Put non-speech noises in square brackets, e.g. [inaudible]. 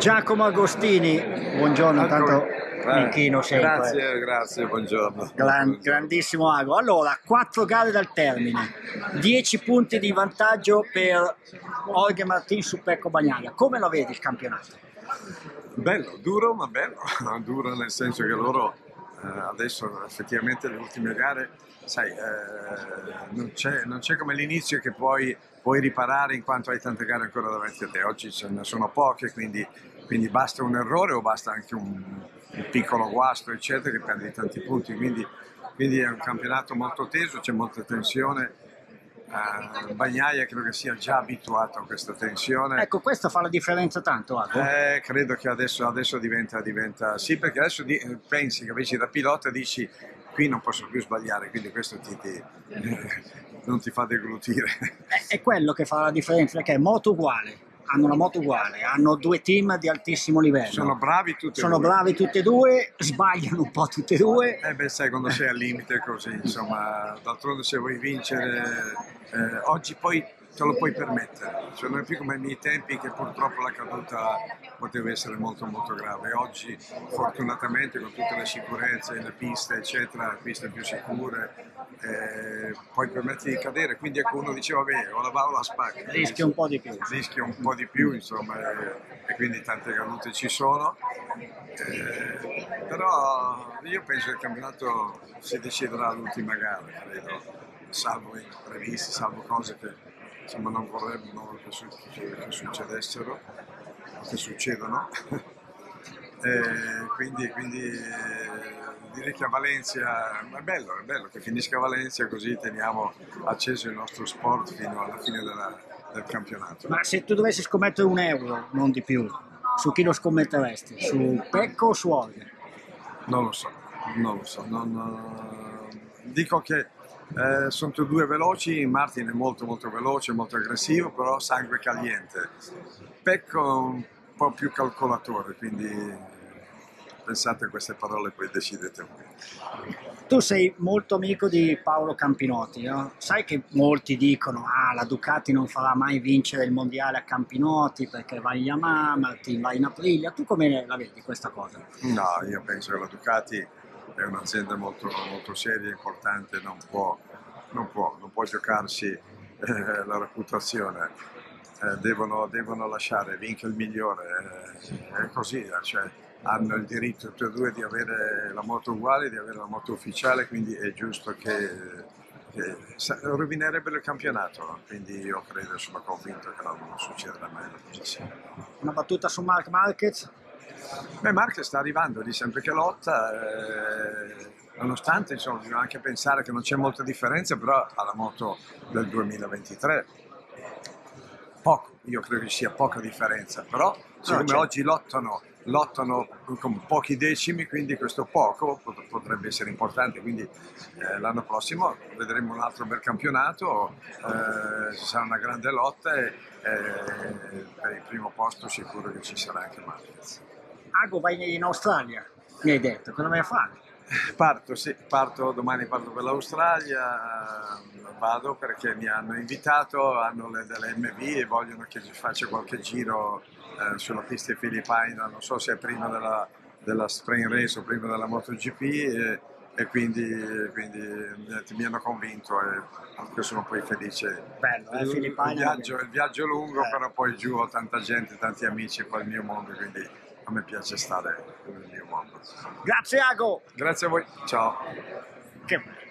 Giacomo Agostini, buongiorno, tanto mi inchino sempre. Grazie, grazie, buongiorno. Gran- grandissimo Ago. Allora, quattro gare dal termine, 10 punti di vantaggio per Jorge Martin su Pecco Bagnaia. Come lo vedi il campionato? Bello, duro ma bello, [laughs] duro nel senso che loro eh, adesso effettivamente le ultime gare, sai, eh, non, c'è, non c'è come l'inizio che puoi, puoi riparare in quanto hai tante gare ancora davanti a te, oggi ce ne sono poche, quindi, quindi basta un errore o basta anche un, un piccolo guasto eccetera che perdi tanti punti, quindi, quindi è un campionato molto teso, c'è molta tensione. Uh, Bagnaia credo che sia già abituato a questa tensione. Ecco, questo fa la differenza tanto, Ago. Eh, credo che adesso, adesso diventa, diventa, Sì, perché adesso di, pensi che invece da pilota dici qui non posso più sbagliare, quindi questo ti, ti, eh, [laughs] non ti fa deglutire. È, è quello che fa la differenza, perché è moto uguale, hanno la moto uguale, hanno due team di altissimo livello. Sono bravi tutti e Sono due. bravi tutti e due, sbagliano un po' tutti e due. Eh beh, sai, quando sei al limite così, insomma, d'altronde se vuoi vincere, eh, oggi poi te lo puoi permettere, cioè non è più come ai miei tempi che purtroppo la caduta poteva essere molto molto grave, oggi fortunatamente con tutte le sicurezze, le piste eccetera, piste più sicure, eh, puoi permettere di cadere, quindi ecco uno dice vabbè o la va o la spacca. Rischia un po' di più. rischia un po' di più, insomma, e, e quindi tante cadute ci sono. Eh, però io penso che il campionato si deciderà all'ultima gara, credo, salvo imprevisti, salvo cose che insomma, non vorremmo che, su- che succedessero, che succedono. [laughs] Eh, quindi quindi eh, direi che a Valencia è bello, è bello che finisca a Valencia così teniamo acceso il nostro sport fino alla fine della- del campionato. Ma se tu dovessi scommettere un euro, non di più, su chi lo scommetteresti? Su Pecco o su Jorge? Non lo so, non lo so. non, eh, dico che eh, sono tutti e due veloci, Martin è molto molto veloce, molto aggressivo, però sangue caliente. Pecco è un po' più calcolatore, quindi pensate a queste parole e poi decidete voi. Tu sei molto amico di Paolo Campinotti, no? sai che molti dicono ah la Ducati non farà mai vincere il mondiale a Campinotti perché va in Yamaha, Martin va in Aprilia, tu come la vedi questa cosa? No, io penso che la Ducati è un'azienda molto, molto seria, importante, non può, non può, non può giocarsi eh, la reputazione. Eh, devono, devono lasciare, vinca il migliore, eh, è così, eh, cioè, hanno il diritto tutti e due di avere la moto uguale, di avere la moto ufficiale, quindi è giusto che, che rovinerebbero il campionato, quindi io credo, sono convinto che non succederà mai una cosa simile. Una battuta su Mark Marquez? Beh, Marquez sta arrivando di sempre che lotta, eh, nonostante insomma, bisogna anche pensare che non c'è molta differenza, però ha la moto del 2023. Poco, io credo che sia poca differenza, però siccome certo. oggi lottano, lottano con pochi decimi, quindi questo poco pot- potrebbe essere importante, quindi eh, l'anno prossimo vedremo un altro bel campionato, eh, ci sarà una grande lotta e eh, per il primo posto sicuro che ci sarà anche Marquez. Ago vai in Australia, mi hai detto, cosa vai a fare? Parto, sì, parto, domani parto per l'Australia, vado perché mi hanno invitato, hanno le, delle MV e vogliono che ci faccia qualche giro eh, sulla pista filippina, non so se è prima della, della Spring Race o prima della MotoGP e, e quindi, quindi niente, mi hanno convinto e anche sono poi felice. Bello, eh, il, il viaggio, il viaggio è lungo, Eh. però poi giù ho tanta gente, tanti amici, poi il mio mondo, quindi a me piace stare nel mio mondo. Grazie Ago! Grazie a voi, ciao. Che bello.